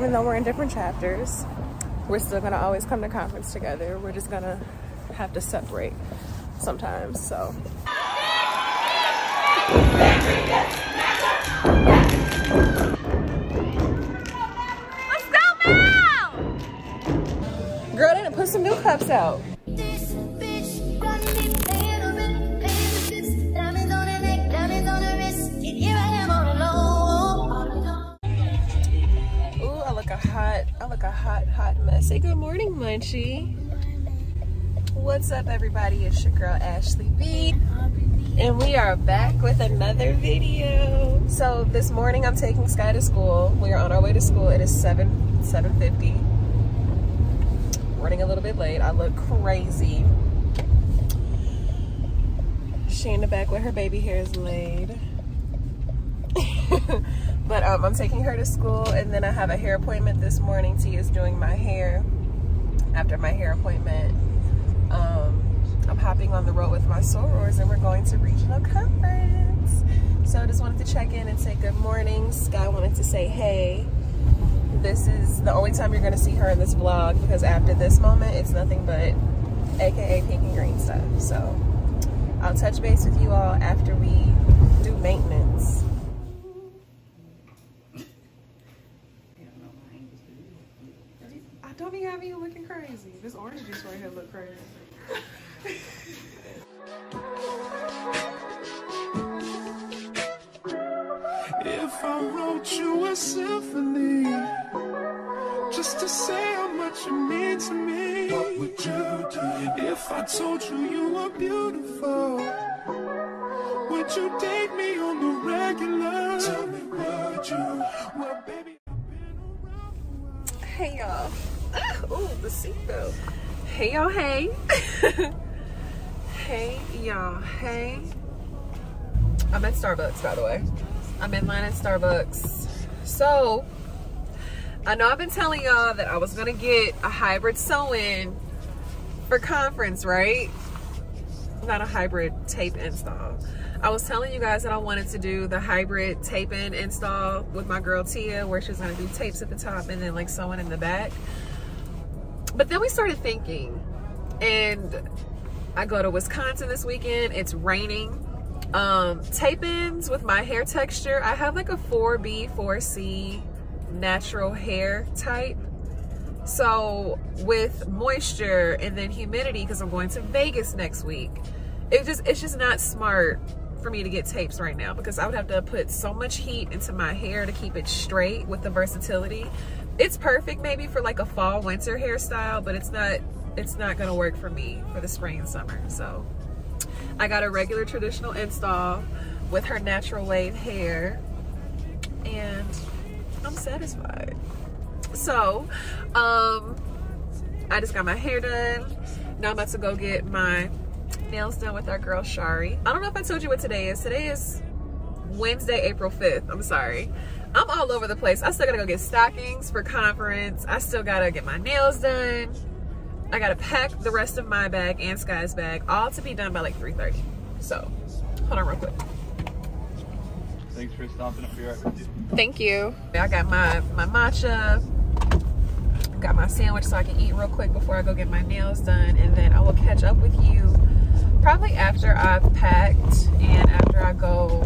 even though we're in different chapters, we're still gonna always come to conference together. We're just gonna have to separate sometimes, so. Let's go, Mel! Girl, done put some new cups out. Hot, I look a hot, hot mess. Say good morning, Munchie. What's up, everybody? It's your girl, Ashley B. And we are back with another video. So this morning I'm taking Sky to school. We are on our way to school. It is 7, 7.50. Running a little bit late. I look crazy. She in the back with her baby hairs laid. but um, I'm taking her to school and then I have a hair appointment this morning. T is doing my hair after my hair appointment. Um, I'm hopping on the road with my sorors and we're going to regional conference. So I just wanted to check in and say good morning. Sky wanted to say hey. This is the only time you're going to see her in this vlog because after this moment, it's nothing but AKA pink and green stuff. So I'll touch base with you all after we do maintenance. I don't be having you looking crazy. This orange juice right here look crazy. If I wrote you a symphony, just to say how much you mean to me, what would you do? If I told you you were beautiful, would you date me on the regular? Tell me, would you? Well, baby, I've been around the world. Hey y'all. Ooh, the seatbelt. Hey y'all, hey. hey y'all, hey. I'm at Starbucks, by the way. I'm in line at Starbucks. So, I know I've been telling y'all that I was gonna get a hybrid sew-in for conference, right? Not a hybrid tape install. I was telling you guys that I wanted to do the hybrid tape in install with my girl Tia, where she's gonna do tapes at the top and then like sewing in the back. But then we started thinking, and I go to Wisconsin this weekend. It's raining. Um, tape ins with my hair texture. I have like a 4B, 4C natural hair type. So with moisture and then humidity, because I'm going to Vegas next week, it just it's just not smart for me to get tapes right now because I would have to put so much heat into my hair to keep it straight with the versatility. It's perfect maybe for like a fall winter hairstyle, but it's not it's not gonna work for me for the spring and summer. So I got a regular traditional install with her natural wave hair and I'm satisfied. So, um, I just got my hair done. Now I'm about to go get my nails done with our girl Shari. I don't know if I told you what today is. Today is Wednesday, April 5th. I'm sorry. I'm all over the place. I still gotta go get stockings for conference. I still gotta get my nails done. I gotta pack the rest of my bag and Sky's bag, all to be done by like 3.30. So, hold on real quick. Thanks for stopping up here. Thank you. I got my, my matcha, got my sandwich so I can eat real quick before I go get my nails done. And then I will catch up with you probably after I've packed and after I go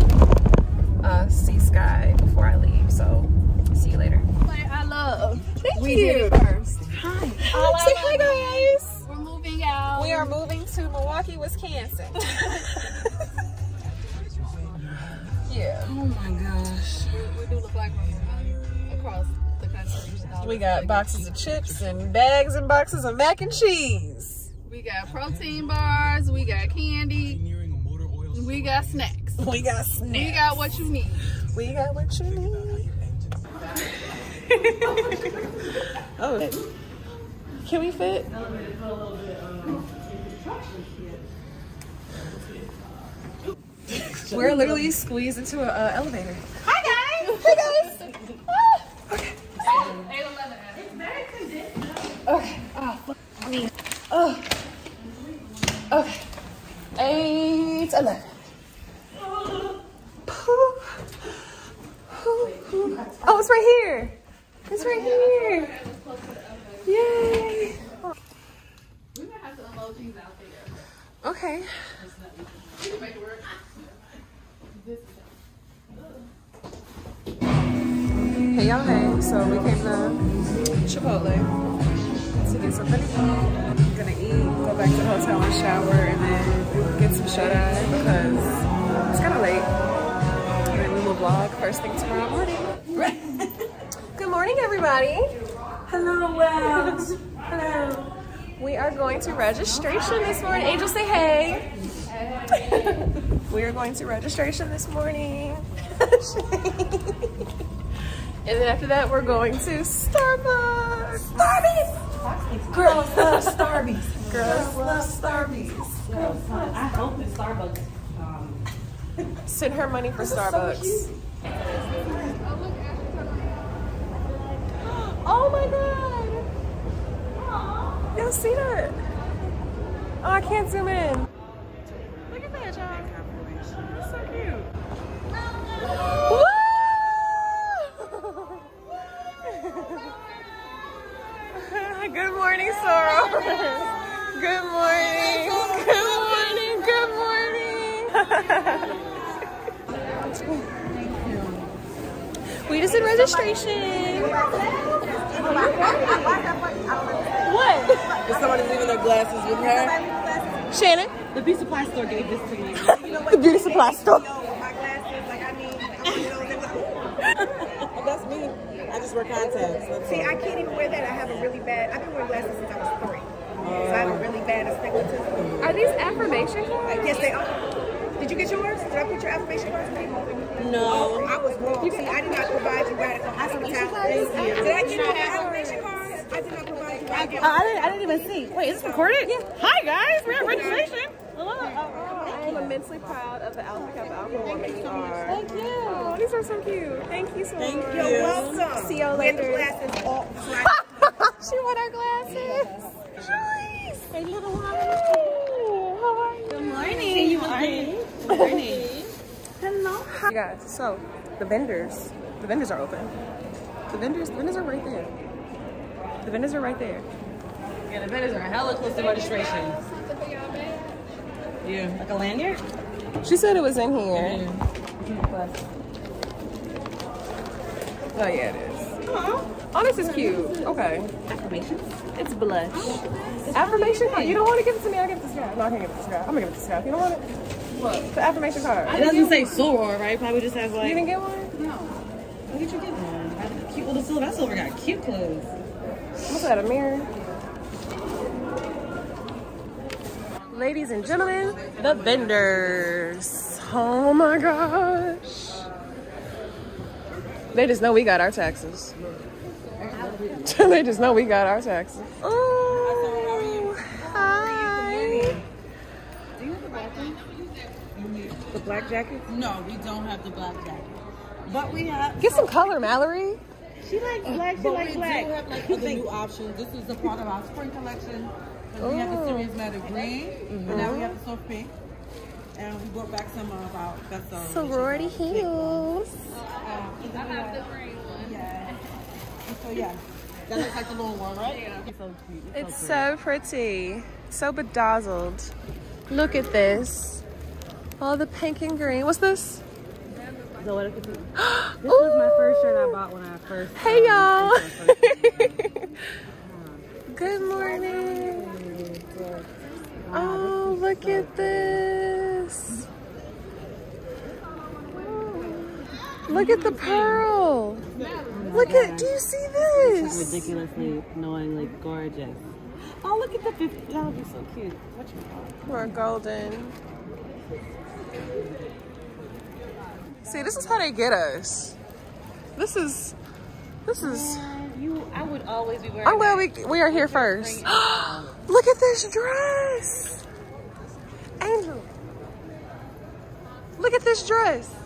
uh, see Sky before I leave. So see you later. I love. Thank We you. did it first. Hi. Say hi guys. We're moving out. We are moving to Milwaukee, Wisconsin. yeah. Oh my gosh. We do look like we're across the country. We got boxes of chips and bags and boxes of mac and cheese. We got protein bars. We got candy. We got snacks. we got snacks. We got what you need. We got what you need. oh, can we fit? We're literally squeezed into an uh, elevator. Hi guys! Hi guys! Ah, okay. Eight, eleven. Okay. Oh, I mean, oh. Okay. Eight, eleven. It's right here. It's right here. Yay. Okay. Hey y'all, hey. So we came to Chipotle to get something. I'm gonna eat, go back to the hotel and shower, and then get some shut eye because it's kind of late. And we will vlog first thing tomorrow morning. Good morning, everybody. Hello, world. Hello. We are going to registration this morning. Angel, say hey. hey. we are going to registration this morning. and then after that, we're going to Starbucks. Starbucks. Girls love Starbucks. Girls love Starbucks. I hope it's Starbucks. Um, Send her money for Starbucks. Oh my god! Y'all see that? Oh, I can't zoom in. Look at that, y'all. That's so cute. Woo! Good morning, Soror. Good morning. Good morning. Good morning. We just did registration. What? if somebody's leaving their glasses with her, Shannon? the beauty supply store gave this to me. The beauty supply store. That's me. I just wear contacts. That's See, all. I can't even wear that. I have a really bad. I've been wearing glasses since I was three. So I have a oh. really bad astigmatism. Are these affirmation cards? Yes, they are. Did you get yours? Did I put your affirmation cards in people? No. Oh, I was wrong. See, I did not provide you radical hospitality. Did I give you an affirmation card? I did not provide you radical. Oh, I didn't, I didn't even see. Wait, is this recorded? Yeah. Hi, guys. We're at registration. Hello. Oh, I am immensely proud of the Alpha Kappa Alpha woman you are. Thank you. Oh, these are so cute. Thank you so Thank much. you. You're welcome. See Wear later. glasses. She wore our glasses. Nice. Hey, little one. How are you? Good morning. You morning. Good morning. Hello. Hi guys. So the vendors, the vendors are open. The vendors, the vendors are right there. The vendors are right there. Yeah, the vendors are hella close to registration. Yeah. Like a lanyard? She said it was in here. Oh yeah, it is. Uh-huh. Oh, this is cute. Okay. Affirmation. It's blush. Affirmation card. You don't want to give it to me? I'll give it to this guy. No, I can't give it to this guy. I'm gonna give it to this guy. You don't want it? What? The affirmation card. It doesn't say soror, right? Probably just has like. You didn't get one? No. What did you get one? I Cute little silver. That silver got cute clothes. What's that? A mirror? Ladies and gentlemen, the vendors. Oh my gosh. They just know we got our taxes. they just know we got our taxes. Oh, hi. Do you have the black jacket. No, we don't have the black jacket. But we have. Get some color, Mallory. She likes black. She But likes we black. do have like other new options. This is a part of our spring collection. So we have the oh. serious matter green, and now we have the soft pink. And we brought back some of our best sellers. Sorority heels. Yeah. So yeah, that looks like the little one, right? Yeah. It's so cute. It's so pretty. So bedazzled. Look at this. All the pink and green. What's this? So what this was my first shirt I bought when I first. Hey um, y'all. Good morning. Oh, look at this. Look at the pearl. Look at, do you see this? ridiculously knowingly gorgeous. Oh, look at the 50. That would be so cute. What you call it? More golden. See, this is how they get us. This is, this is, You, I would always be wearing. I'm glad we, we are here first. Look at this dress. Angel. Look at this dress.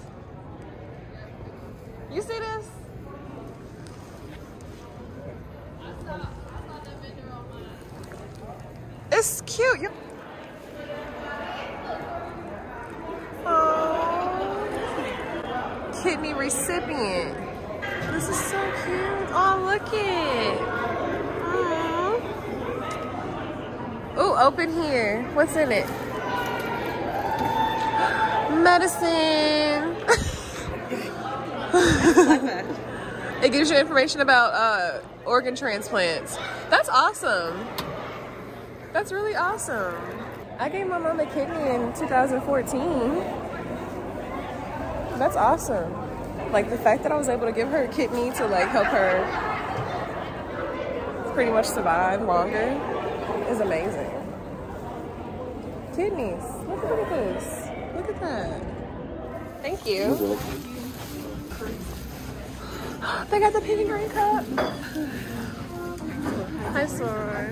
You see this? It's cute. You- Oh. Kidney recipient. This is so cute. Oh, look it. Oh, open here. What's in it? medicine. it gives you information about uh, organ transplants. That's awesome. That's really awesome. I gave my mom a kidney in 2014. That's awesome. Like the fact that I was able to give her a kidney to like help her pretty much survive longer is amazing. Kidneys. Look, look at this. Look at that. Thank you. They got the pink and green cup. Hi, Sor.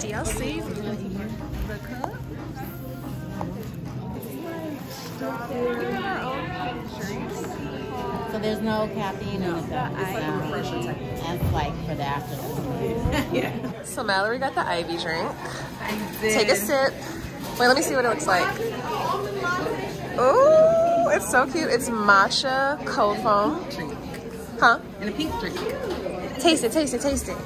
Do y'all see the cup? So there's no caffeine in it though. It's, um, That's like for the afternoon. So Mallory got the Ivy drink. Take a sip. Wait, let me see what it looks like. Oh, it's so cute. It's matcha cold foam. Huh? And a pink drink. Taste it, taste it, taste it.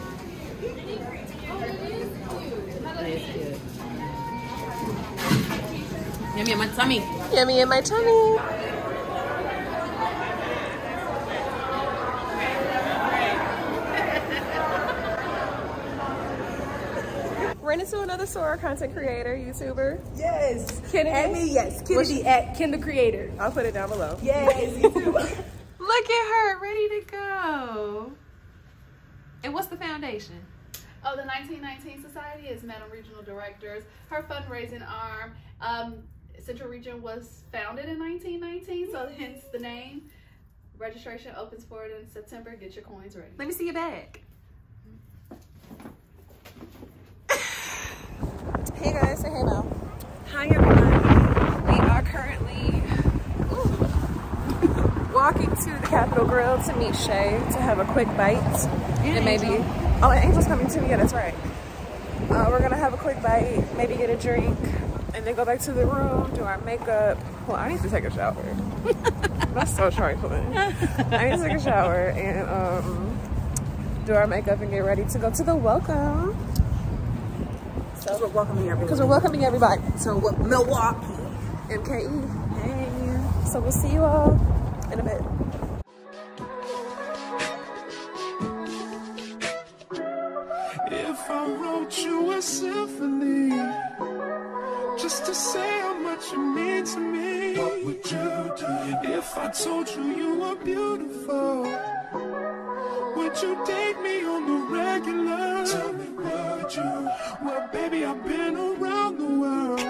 Yummy in my tummy. Yummy in my tummy. Ran into another Soror content creator, YouTuber. Yes. Kennedy? At me, yes. What's- Kennedy at Ken the Creator. I'll put it down below. Yes, you too. Look at her, ready to go. And what's the foundation? Oh, the 1919 Society is Madam Regional Directors. Her fundraising arm, um, Central Region was founded in 1919, so hence the name. Registration opens for it in September. Get your coins ready. Let me see your bag. hey guys, say hey Mel. Hi everyone. We are currently ooh, walking to the Capitol Grill to meet Shay to have a quick bite. And, maybe Oh and Angel's coming too, yeah that's right. Uh, we're gonna have a quick bite, maybe get a drink, and then go back to the room, do our makeup. Well, I need to take a shower. That's so trifling. I need to take a shower and um, do our makeup and get ready to go to the welcome. So we're welcoming everyone. Because we're welcoming everybody. So what, Milwaukee. MKE. Hey. So we'll see you all in a bit. If I wrote you a symphony, just to say how much you mean to me, what would you do? If I told you you were beautiful, would you date me on the regular? Tell me, would you? Well, baby, I've been around the world,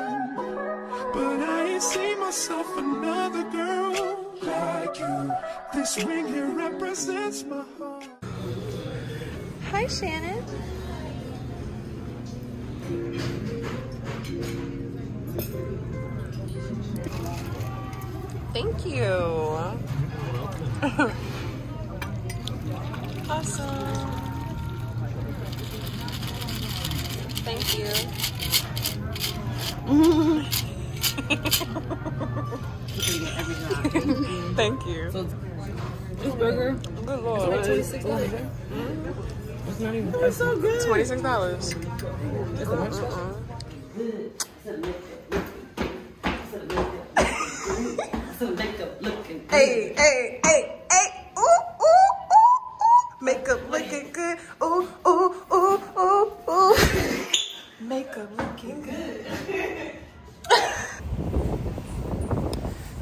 but I ain't seen myself another girl like you. This ring here represents my heart. Hi, Shannon. Thank you. awesome. Thank you. Mm-hmm. Thank you. This burger. Good lord. Mm-hmm. It's not even. It's so good. Twenty-six dollars. Mm-hmm. Hey, hey, hey, hey, ooh, ooh, ooh, ooh. Makeup looking good. Ooh, ooh, ooh, ooh, ooh. Makeup looking good.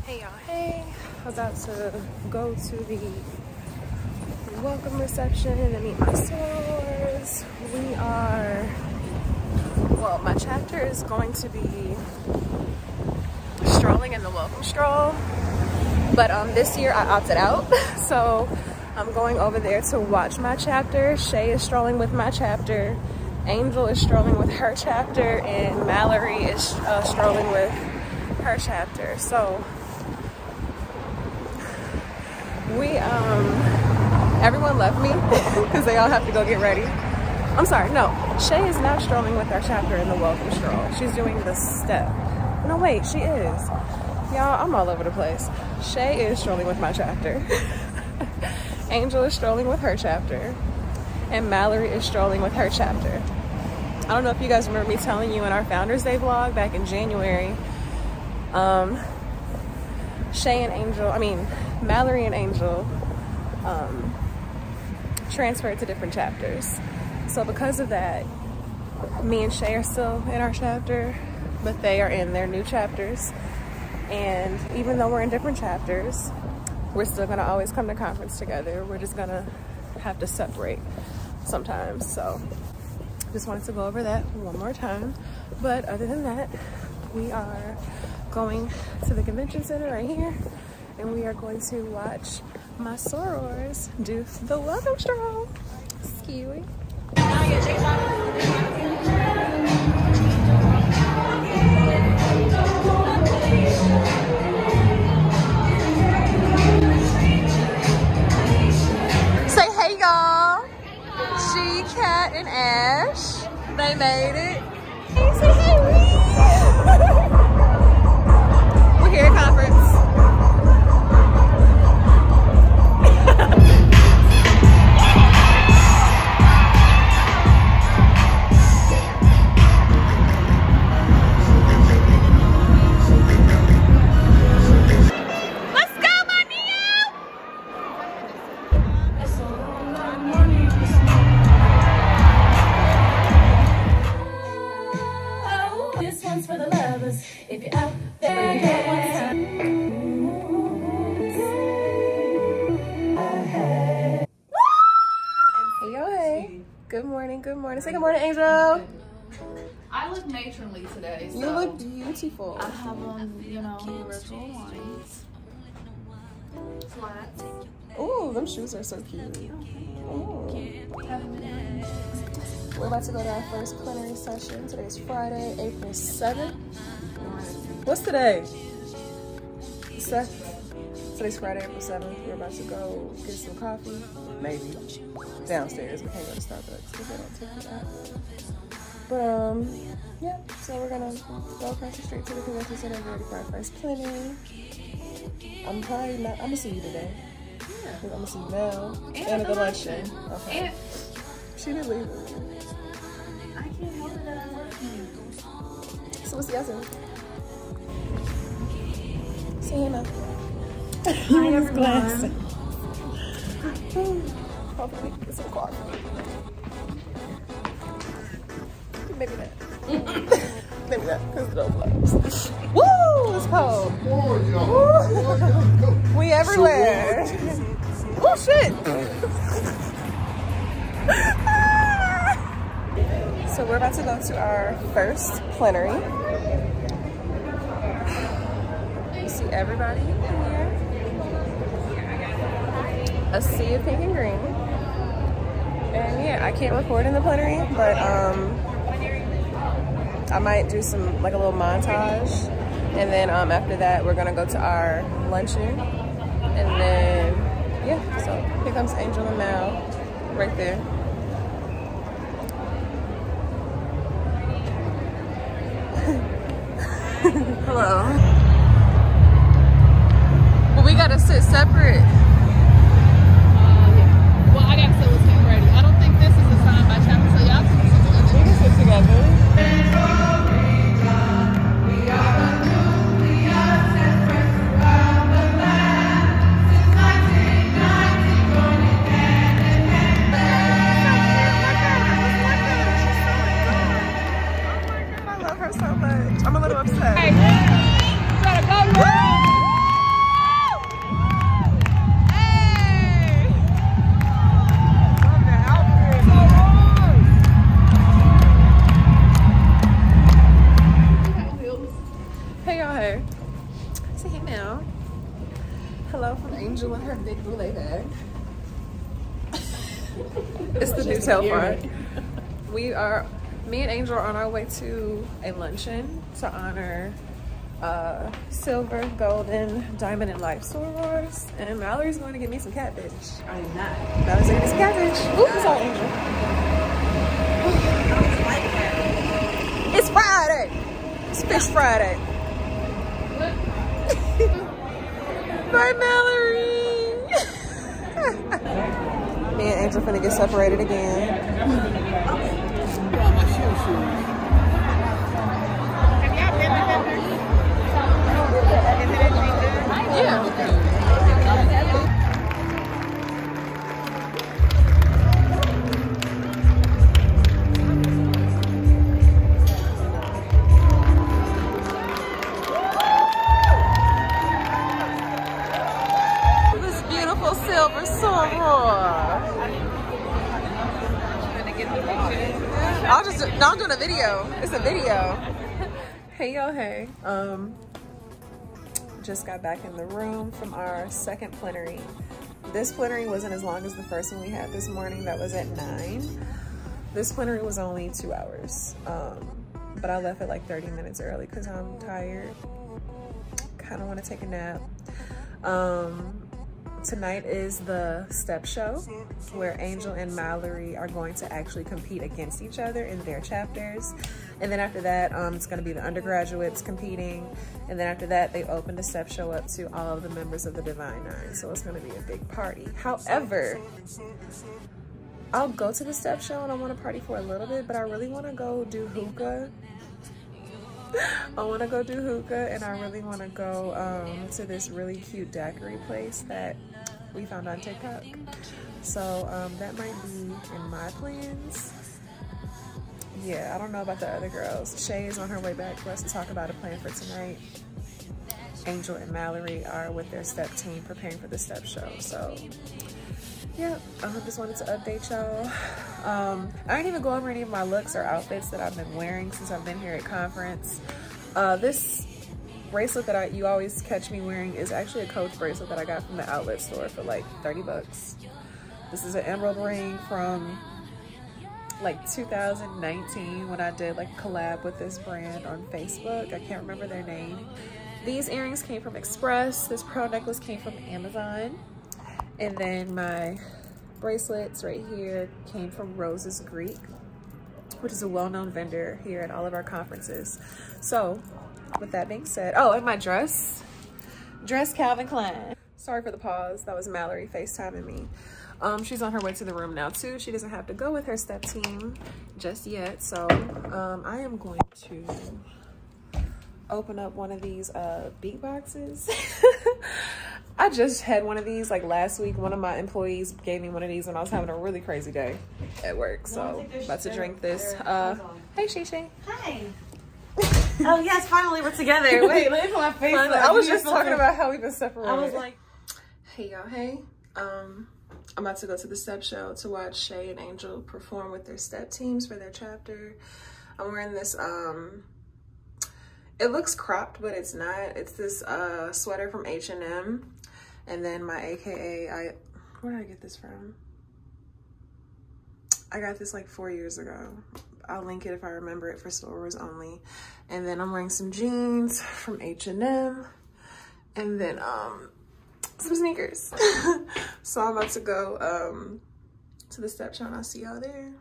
hey, y'all. Hey. I was about to go to the welcome reception and meet my sorors. We are, well, my chapter is going to be strolling in the welcome stroll. But um, this year I opted out. So I'm going over there to watch my chapter. Shay is strolling with my chapter. Angel is strolling with her chapter. And Mallory is uh, strolling with her chapter. So we, um, everyone left me because they all have to go get ready. I'm sorry, no. Shay is not strolling with our chapter in the welcome stroll. She's doing the step. No, wait, she is. Y'all, I'm all over the place. Shay is strolling with my chapter. Angel is strolling with her chapter. And Mallory is strolling with her chapter. I don't know if you guys remember me telling you in our Founders Day vlog back in January. Um, Shay and Angel, I mean, Mallory and Angel um, transferred to different chapters. So because of that, me and Shay are still in our chapter, but they are in their new chapters. And even though we're in different chapters, we're still gonna always come to conference together. We're just gonna have to separate sometimes. So just wanted to go over that one more time. But other than that, we are going to the convention center right here and we are going to watch my sorors do the welcome stroll. Skee-Wee. Say hey y'all. G Cat and Ash. They made it. Morning. Say good morning, Angel. I look matronly today. So You look beautiful. I have on, you know, the virtual lines. Flats. Ooh, them shoes are so cute. Ooh. We're about to go to our first plenary session. Today's Friday, April 7th. What's today? Seth? Today's Friday, April 7th. We're about to go get some coffee. Maybe. Downstairs. We can't go to Starbucks because they don't take the app. But, um, yeah. So we're gonna go across the street to the convention center and ready for our first plenary. I'm probably not, I'm gonna see you today. Yeah. I'm gonna see you now. And, at the luncheon. Okay. And She didn't leave. I can't help it that I'm working. So we'll see y'all soon. See you now. Hi everyone. Hopefully get some coffee. Maybe not. Maybe not, because door closed. Woo! It's cold. Woo. we everywhere. Oh shit! so we're about to go to our first plenary. You see everybody. A sea of pink and green. And yeah, I can't record in the plenary, but um, I might do some like a little montage. And then um, after that, we're gonna go to our luncheon. And then, yeah, so here comes Angel and Mal right there. Hello. Well, we gotta sit separate. Say hey now. Hello from Angel and her big boule bag. it's the new tail front. We are, me and Angel are on our way to a luncheon to honor uh, silver, golden, diamond, and life sorors. And Mallory's going to get me some catfish. I'm not. Mallory's going to get me some catfish. Ooh, it's all Angel. It's Friday. It's Fish Friday. Bye, Mallory. Me and Angel finna get separated again. Yeah. I'll just no, I'm doing a video. It's a video. Hey y'all, hey. Um, just got back in the room from our second plenary. This plenary wasn't as long as the first one we had this morning. That was at nine. This plenary was only two hours. Um, but I left it like 30 minutes early because I'm tired. Kind of want to take a nap. Um, tonight is the step show where Angel and Mallory are going to actually compete against each other in their chapters. And then after that, um, it's gonna be the undergraduates competing. And then after that, they open the step show up to all of the members of the Divine Nine. So it's gonna be a big party. However, I'll go to the step show and I wanna party for a little bit, but I really wanna go do hookah. I wanna go do hookah and I really wanna go um, to this really cute daiquiri place that we found on TikTok. So um, that might be in my plans. Yeah, I don't know about the other girls. Shay is on her way back for us to talk about a plan for tonight. Angel and Mallory are with their step team preparing for the step show. So yeah, I just wanted to update y'all. Um, I didn't even go over any of my looks or outfits that I've been wearing since I've been here at conference. Uh, this bracelet that I, you always catch me wearing is actually a Coach bracelet that I got from the outlet store for like 30 bucks. This is an emerald ring from like 2019 when I did like a collab with this brand on Facebook. I can't remember their name. These earrings came from Express. This pearl necklace came from Amazon. And then my bracelets right here came from Roses Greek, which is a well-known vendor here at all of our conferences. So with that being said, oh, and my dress, dress Calvin Klein. Sorry for the pause. That was Mallory FaceTiming me. Um, she's on her way to the room now too. She doesn't have to go with her step team just yet. So um, I am going to open up one of these uh, beat boxes. I just had one of these like last week. One of my employees gave me one of these when I was having a really crazy day at work. So about to drink this. Uh, hey, Shishay. Hi. Oh yes, finally we're together. Wait, let me put my face. Finally, I was just talking about how we've been separated. I was like, hey y'all, hey. Um, I'm about to go to the step show to watch Shay and Angel perform with their step teams for their chapter. I'm wearing this, um, it looks cropped, but it's not. It's this uh, sweater from H&M. And then my AKA, I, where did I get this from? I got this like four years ago. I'll link it if I remember it for stores only. And then I'm wearing some jeans from H&M. And then um, some sneakers. so I'm about to go um, to the step show and I'll see y'all there.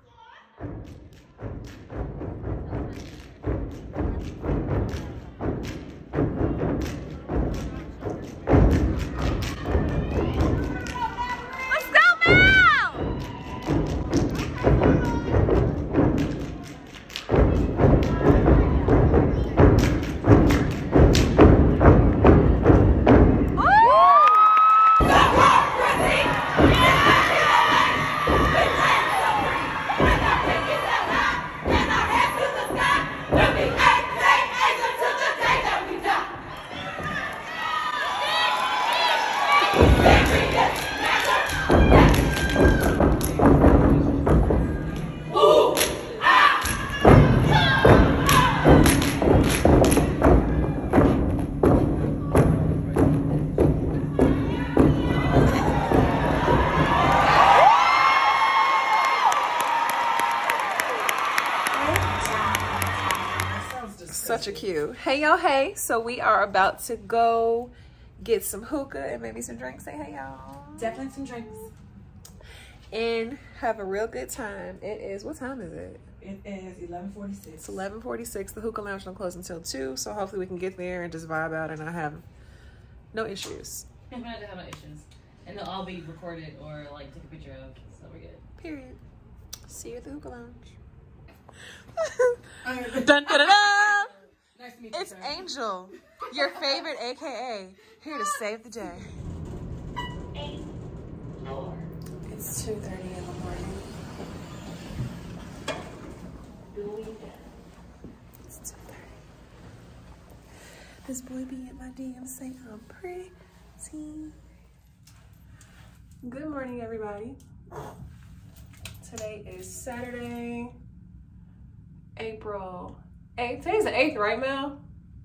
Such a cue. Hey y'all, hey. So we are about to go get some hookah and maybe some drinks. Say hey y'all. definitely some drinks. And have a real good time. It is, what time is it? It is 11:46. It's 11:46. The hookah lounge don't close until 2, so hopefully we can get there and just vibe out and I have no issues. I'm gonna have no issues. And they'll all be recorded or like take a picture of, so we're good. Period. See you at the hookah lounge. dun, dun, dun, dun. Nice to meet It's Angel, your favorite AKA, here to save the day. It's 2.30 in the morning. It's 2.30. This boy be in my DM saying I'm pretty. Good morning, everybody. Today is Saturday, April 8th. Today's the 8th, right, Mel?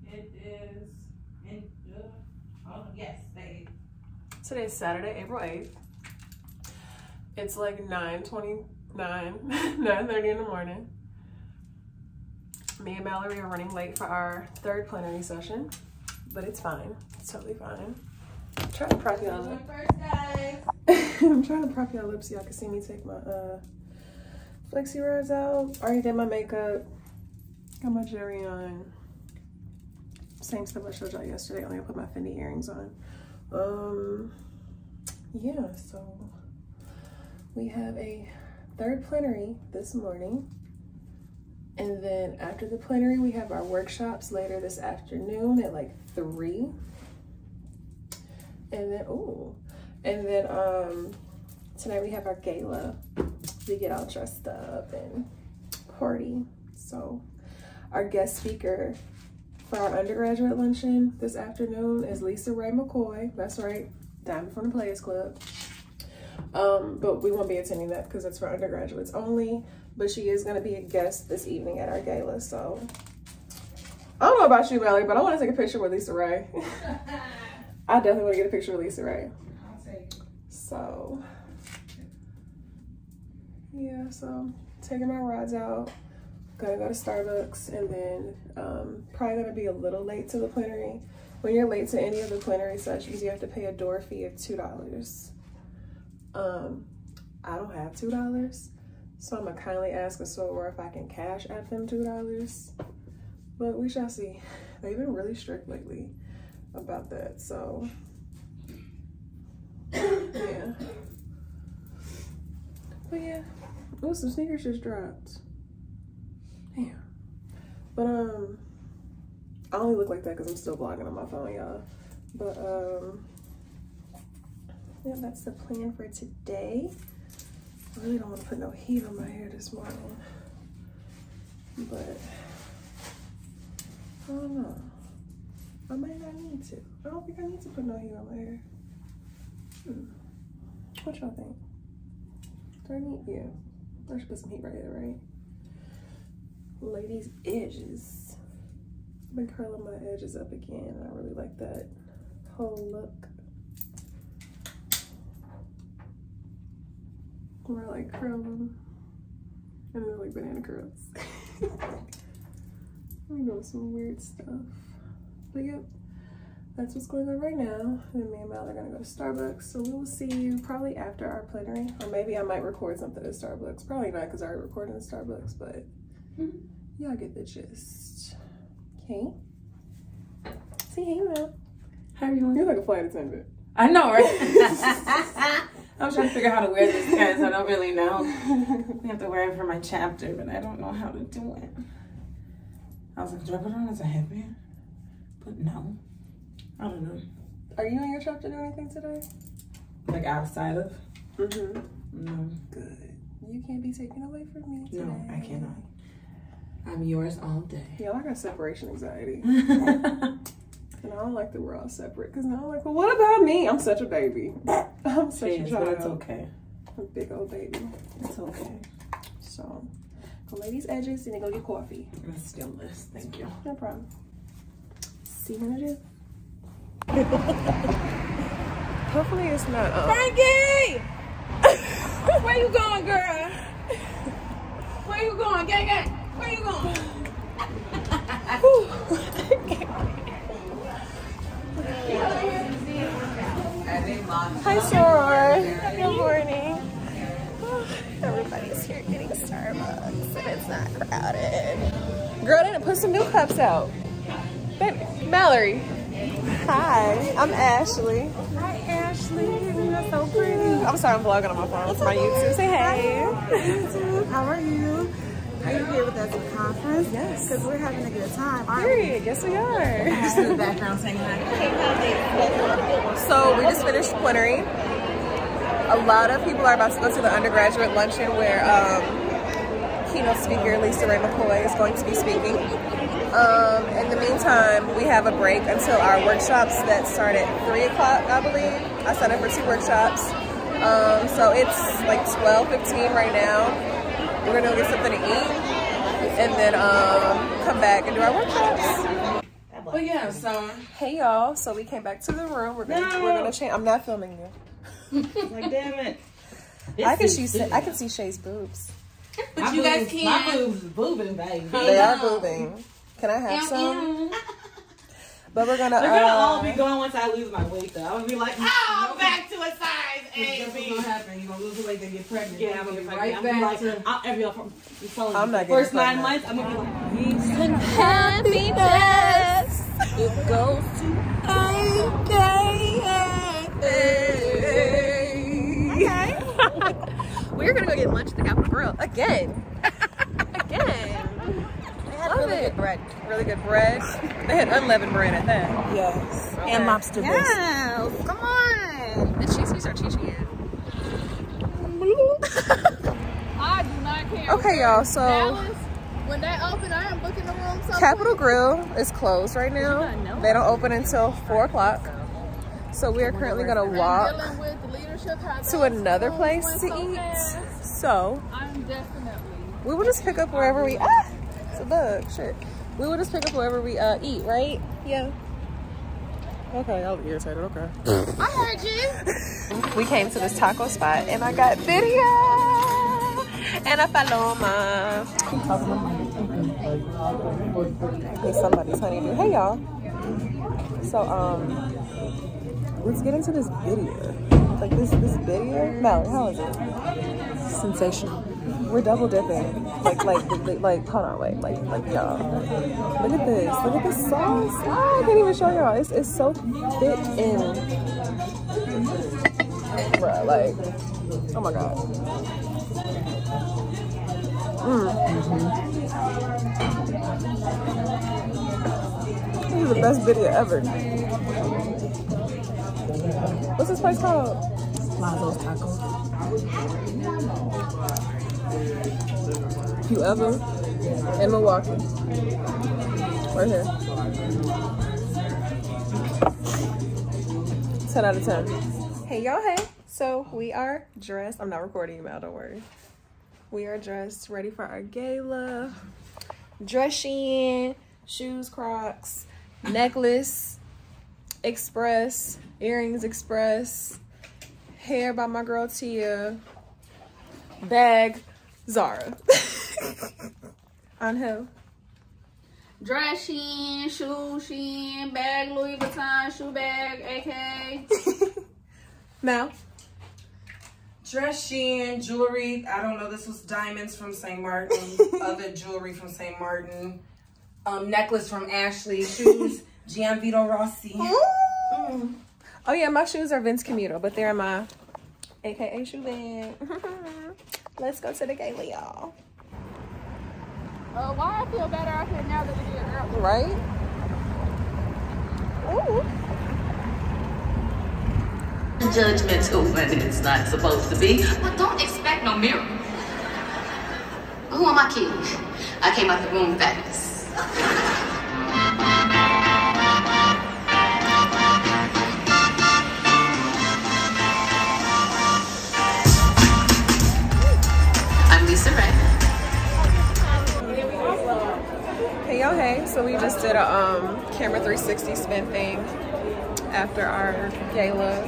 It is, in, uh, oh, yes, they. Today's Saturday, April 8th. It's like 9.29, 9.30 in the morning. Me and Mallory are running late for our third plenary session, but it's fine. It's totally fine. I'm trying to prop y'all up. First, guys. I'm trying to prop y'all up so y'all can see me take my uh, flexi rods out. Already did my makeup. Got my jewelry on. Same stuff I showed y'all yesterday, only I put my Fendi earrings on. Um, yeah, so we have a third plenary this morning. And then after the plenary, we have our workshops later this afternoon at like three. And then, oh, and then um, tonight we have our gala. We get all dressed up and party. So our guest speaker for our undergraduate luncheon this afternoon is LisaRaye McCoy. That's right, Diamond from the Players Club. Um, but we won't be attending that because it's for undergraduates only. But she is going to be a guest this evening at our gala. So I don't know about you, Melly, but I want to take a picture with LisaRaye. I definitely want to get a picture with LisaRaye. So yeah, so taking my rods out. Gonna go to Starbucks and then um, probably gonna be a little late to the plenary. When you're late to any of the plenary sessions, you have to pay a door fee of two dollars. Um, I don't have two dollars, so I'm gonna kindly ask a soror if I can cash at them two dollars. But we shall see. They've been really strict lately about that, so yeah. But yeah, oh, some sneakers just dropped. Damn. But um, I only look like that because I'm still vlogging on my phone, y'all. But um, yeah, that's the plan for today. I really don't want to put no heat on my hair this morning, but I don't know. I might not need to. I don't think I need to put no heat on my hair. Hmm. What y'all think? Do I need? Yeah. I should put some heat right there, right? Ladies' edges. I've been curling my edges up again. I really like that whole look. I like curl them. And they're like banana curls. I know some weird stuff. But yep, that's what's going on right now. And me and Mal are gonna go to Starbucks. So we will see you probably after our plenary. Or maybe I might record something at Starbucks. Probably not because I already recorded at Starbucks, but y'all get the gist. Okay. Say hey, Mal. How are you doing? You're like a flight attendant. I know, right? I'm trying to figure out how to wear this pants. I don't really know. I have to wear it for my chapter, but I don't know how to do it. I was like, do I put it on as a headband? But no. I don't know. Are you and your chapter doing anything today? Like outside of? Mm-hmm. No. Good. You can't be taken away from me today. No, I cannot. I'm yours all day. Yeah, I got separation anxiety. And I don't like that we're all separate because now I'm like, well, what about me? I'm such a baby. I'm such Yes, a child. it's okay. I'm a big old baby. It's okay. So, go lay these edges and then go get coffee. Still this. Thank you. No problem. See you in a jiff. Hopefully it's not um, Frankie! Where you going, girl? Where you going, gang gang? Where you going? Hi, Soror. Good morning. Everybody's here getting Starbucks and it's not crowded. Girl, didn't put some new cups out. Baby, Mallory. Hi, I'm Ashley. Hi, Ashley. You're so pretty. I'm sorry, I'm vlogging on my phone. It's my YouTube. Say hey. YouTube. How are you? Are you here with us at conference? Yes. Because we're having a good time. aren't we? Period. Yes, we are. Just in the background saying hi. So we just finished plenary. A lot of people are about to go to the undergraduate luncheon where um, keynote speaker LisaRaye McCoy is going to be speaking. Um, in the meantime, we have a break until our workshops that start at 3 o'clock, I believe. I signed up for two workshops. Um, so it's like 12:15 right now. We're gonna go get something to eat and then um, come back and do our workshops. But yeah, so Hey y'all, so we came back to the room. We're gonna we're gonna change. I'm not filming you. like damn it. I can see is- I can see Shay's boobs. But you guys can. My boobs boobing, baby. They are boobing. Can I have some? But we're gonna. They're gonna uh, all be going once I lose my weight, though. I'm gonna be like, oh, I'm back to a size A. That's what's gonna happen. You're gonna lose the weight, then get pregnant. Yeah, I'm gonna be right I'm back like, to. I'm, every I'm telling I'm you, not first nine months, I'm gonna be like, happiness. It goes to Okay. We're gonna go get lunch at the Capital Grille again. again. They had really good bread. Really good bread. They had unleavened bread at that. Yes. Okay. And lobster bisque. Yes. Come on. The cheese are Chi I do not care. Okay, y'all. So Dallas, when they open, I am booking the room. So Capital Grille is closed right now. They don't open until four o'clock. So we are currently gonna walk dealing with the leadership, how to another place to eat. So I'm definitely. we will just pick up wherever we ah it's a bug shit. We will just pick up wherever we uh eat, right? Yeah. Okay, I'll be irritated, okay. I heard you. we came to this taco spot and I got video and a paloma. He's somebody's honeydew. Hey y'all. So um let's get into this video. Like this this video. Mallory, how is it? Sensational. We're double dipping. Like like like, like hold on, wait, like like y'all. Look at this. Look at this sauce. Ah, I can't even show y'all. It's it's so thick and bruh, like, oh my god. Mm. This is the best video ever. What's this place called? Lazo's Tacos. You ever in Milwaukee, right here. 10 out of 10. Hey y'all, hey. So we are dressed. I'm not recording you, Mal, don't worry. We are dressed, ready for our gala. Dress in, shoes, crocs, necklace, express, earrings, express, hair by my girl Tia, bag, Zara. On who? Dress Shein, shoe Shein, bag Louis Vuitton, shoe bag, AK. Mal. Dress Shein, jewelry. I don't know. This was diamonds from St. Martin. other jewelry from St. Martin. Um, necklace from Ashley. Shoes, Gianvito Rossi. Oh yeah, my shoes are Vince Camuto, but they're in my AKA shoe bag. Let's go to the gala, y'all. Uh, why I feel better out here now than we did earlier. Right? Ooh. judgmental when it's not supposed to be. But don't expect no miracle. Who am I kidding? I came out the room fabulous. So we just did a um camera 360 spin thing after our gala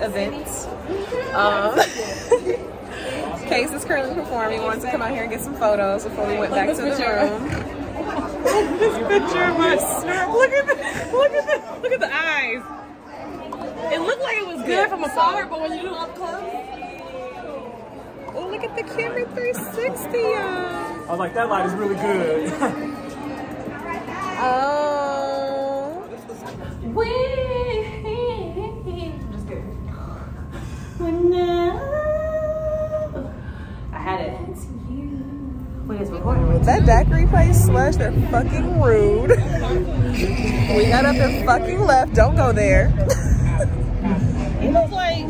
events. Um, Case is currently performing. Wanted to come out here and get some photos before we went back to the room. this picture of us. Look at the look at the look at the eyes. It looked like it was good from afar, but when you do up close. Oh, look at the camera 360, y'all. I was like, that light is really good. Oh. I had it. Wait, it's recording. That daiquiri place slush, they're fucking rude. we got up and fucking left. Don't go there. He was like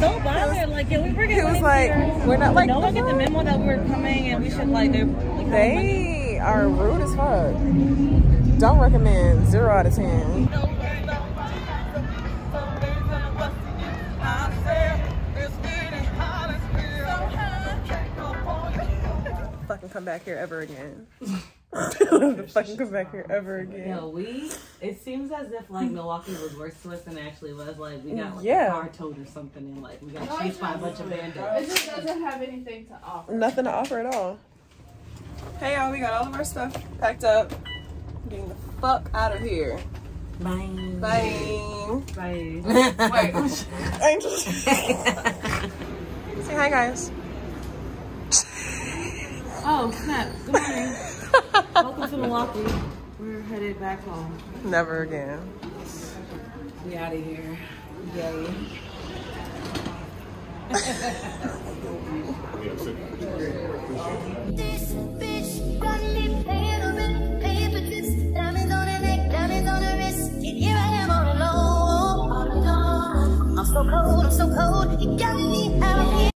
so bothered. Like, yeah, we were He was like, we're not like no one get the memo that we were coming and we should like they like, they are rude as fuck. Don't recommend. Zero out of ten. Fucking come back here ever again. fucking come back here ever again. We. It seems as if like Milwaukee was worse to us than it actually was. Like we got like yeah. a car towed or something, and like we got chased by a bunch of bandits. It just doesn't have anything to offer. Nothing to offer at all. Hey y'all, we got all of our stuff packed up. Getting the fuck out of here. Bye. Bye. Bye. Wait. Angel. Say hi, guys. Oh, snap. Good morning. Welcome to Milwaukee. We're headed back home. Never again. We out of here. Yay. This bitch so cold, I'm so cold, you got me out here.